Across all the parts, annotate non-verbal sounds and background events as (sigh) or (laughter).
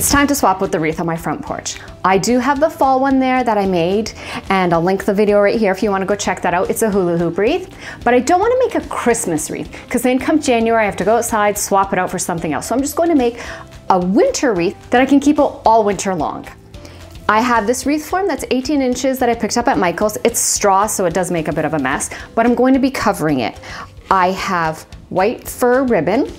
It's time to swap with the wreath on my front porch. I do have the fall one there that I made, and I'll link the video right here if you wanna go check that out. It's a hula hoop wreath, but I don't wanna make a Christmas wreath, because then come January, I have to go outside, swap it out for something else. So I'm just going to make a winter wreath that I can keep all winter long. I have this wreath form that's 18 inches that I picked up at Michael's. It's straw, so it does make a bit of a mess, but I'm going to be covering it. I have white fur ribbon,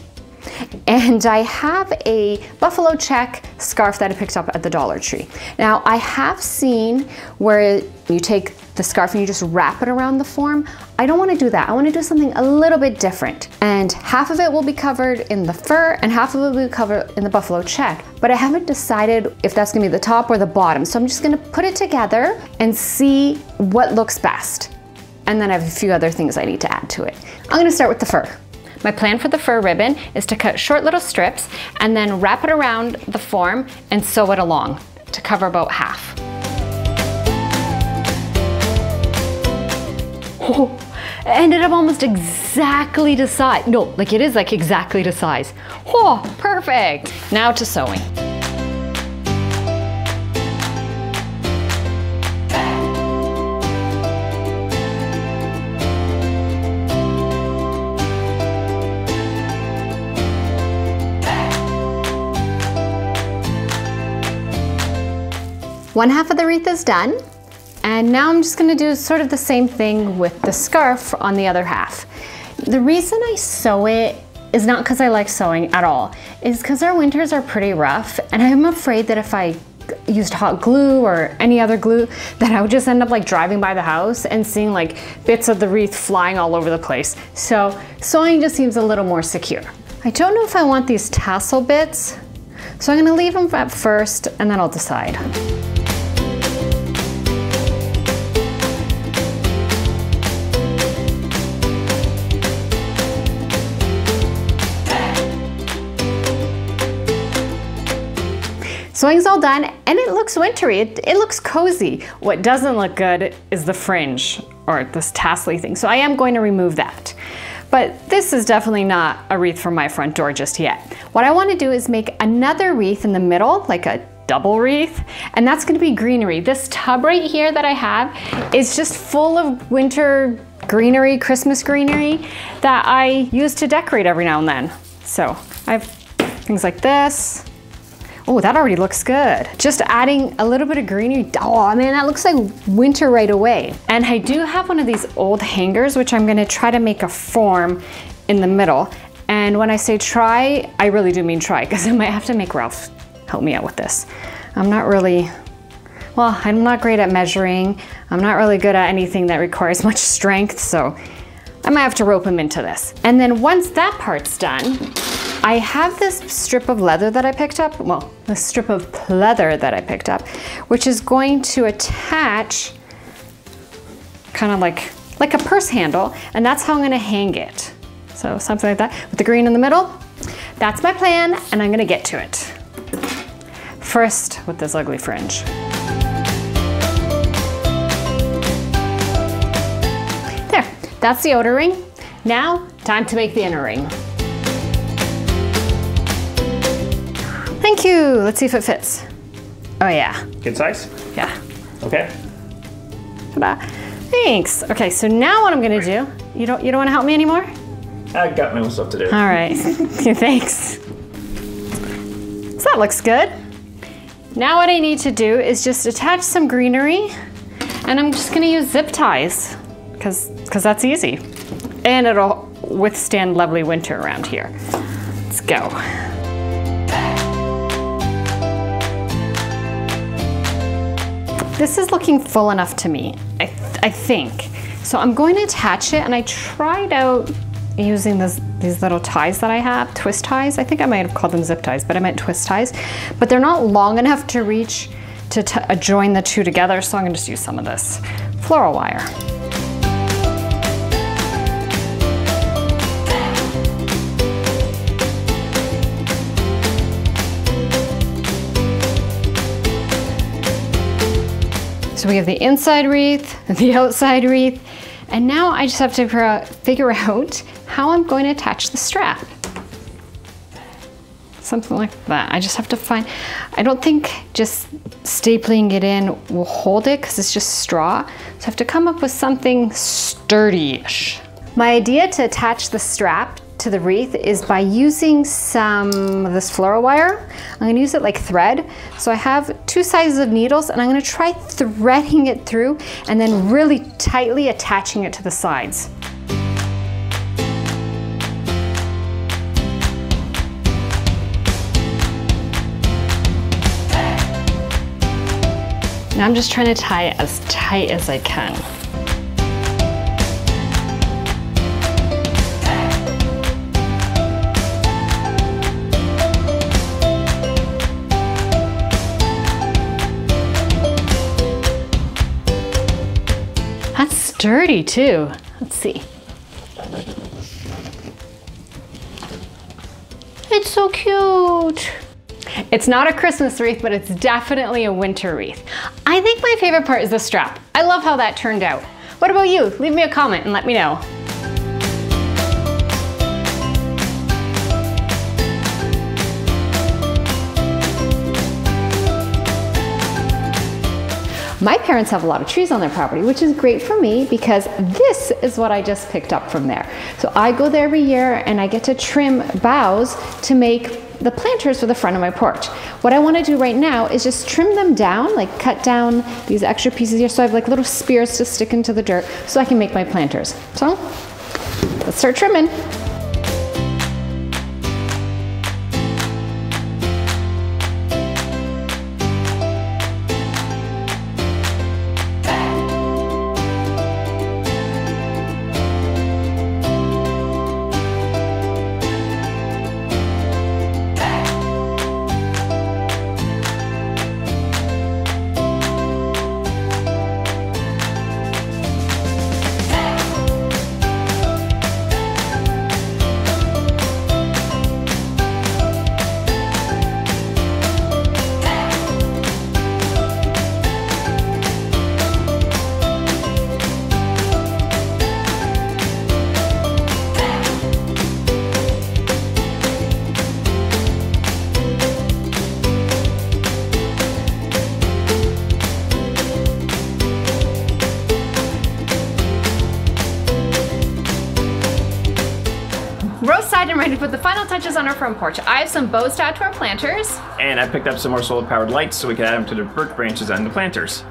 and I have a buffalo check scarf that I picked up at the Dollar Tree. Now I have seen where you take the scarf and you just wrap it around the form. I don't wanna do that. I wanna do something a little bit different. And half of it will be covered in the fur and half of it will be covered in the buffalo check. But I haven't decided if that's gonna be the top or the bottom. So I'm just gonna put it together and see what looks best. And then I have a few other things I need to add to it. I'm gonna start with the fur. My plan for the fur ribbon is to cut short little strips and then wrap it around the form and sew it along to cover about half. Oh, it ended up almost exactly to size. No, like it is like exactly to size. Oh, perfect. Now to sewing. One half of the wreath is done. And now I'm just gonna do sort of the same thing with the scarf on the other half. The reason I sew it is not because I like sewing at all, is because our winters are pretty rough and I'm afraid that if I used hot glue or any other glue that I would just end up like driving by the house and seeing like bits of the wreath flying all over the place. So sewing just seems a little more secure. I don't know if I want these tassel bits, so I'm gonna leave them at first and then I'll decide. Sewing's all done and it looks wintry, it, it, looks cozy. What doesn't look good is the fringe or this tassely thing. So I am going to remove that. But this is definitely not a wreath for my front door just yet. What I wanna do is make another wreath in the middle, like a double wreath, and that's gonna be greenery. This tub right here that I have is just full of winter greenery, Christmas greenery that I use to decorate every now and then. So I have things like this, Oh, that already looks good. Just adding a little bit of greenery. Oh man, that looks like winter right away. And I do have one of these old hangers, which I'm gonna try to make a form in the middle. And when I say try, I really do mean try, because (laughs) I might have to make Ralph help me out with this. I'm not really, well, I'm not great at measuring. I'm not really good at anything that requires (laughs) much strength, so I might have to rope him into this. And then once that part's done, I have this strip of leather that I picked up, well, a strip of leather that I picked up, which is going to attach kind of like, like a purse handle, and that's how I'm gonna hang it. So something like that, with the green in the middle. That's my plan, and I'm gonna get to it. First, with this ugly fringe. There, that's the outer ring. Now, time to make the inner ring. Thank you. Let's see if it fits. Oh yeah. Good size? Yeah. Okay. Ta-da. Thanks. Okay, so now what I'm gonna do, you don't you don't wanna help me anymore? I got my own stuff to do. All right, (laughs) thanks. So that looks good. Now what I need to do is just attach some greenery and I'm just gonna use zip ties because because that's easy. And it'll withstand lovely winter around here. Let's go. This is looking full enough to me, I, th I think. So I'm going to attach it and I tried out using this, these little ties that I have, twist ties. I think I might have called them zip ties, but I meant twist ties. But they're not long enough to reach to uh, join the two together, so I'm gonna just use some of this floral wire. So we have the inside wreath, (laughs) the outside wreath, and now I just have to figure out how I'm going to attach the strap. something like that. I just have to find, I don't think just stapling it in will hold it because it's just straw. So I have to come up with something sturdy-ish. My idea to attach the strap to the wreath is by using some of this floral wire. I'm gonna use it like thread. So I have two sizes of needles and I'm gonna try threading it through and then really tightly attaching it to the sides. Now I'm just trying to tie it as tight as I can. That's sturdy too. Let's see. It's so cute. It's not a Christmas wreath, but it's definitely a winter wreath. I think my favorite part is the strap. I love how that turned out. What about you? Leave me a comment and let me know. My parents have a lot of trees on their property, which is great for me because this is what I just picked up from there. So I go there every year and I get to trim boughs to make the planters for the front of my porch. What I want to do right now is just trim them down, like cut down these extra pieces here so I have like little spears to stick into the dirt so I can make my planters. So let's start trimming. On our front porch. I have some bows tied to our planters. And I picked up some more solar powered lights so we can add them to the birch branches and the planters.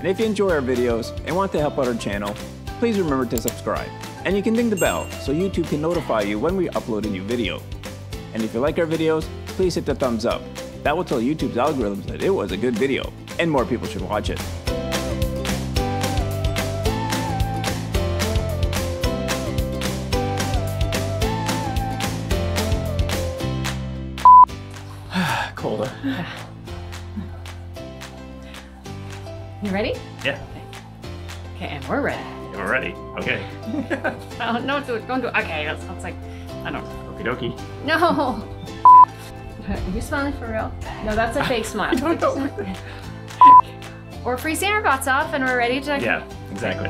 And if you enjoy our videos and want to help out our channel, please remember to subscribe. And you can ding the bell so YouTube can notify you when we upload a new video. And if you like our videos, please hit the thumbs up. That will tell YouTube's algorithms that it was a good video and more people should watch it. Colder. You ready? Yeah, Okay, and we're ready. we're ready. Okay. (laughs) Oh, no, do it. Don't do it. Okay, that sounds like, I don't know. Okie dokie. No. Are (laughs) you smiling for real? No, that's a fake smile. (laughs) don't know. We're freezing our butts off and we're ready to Yeah, exactly.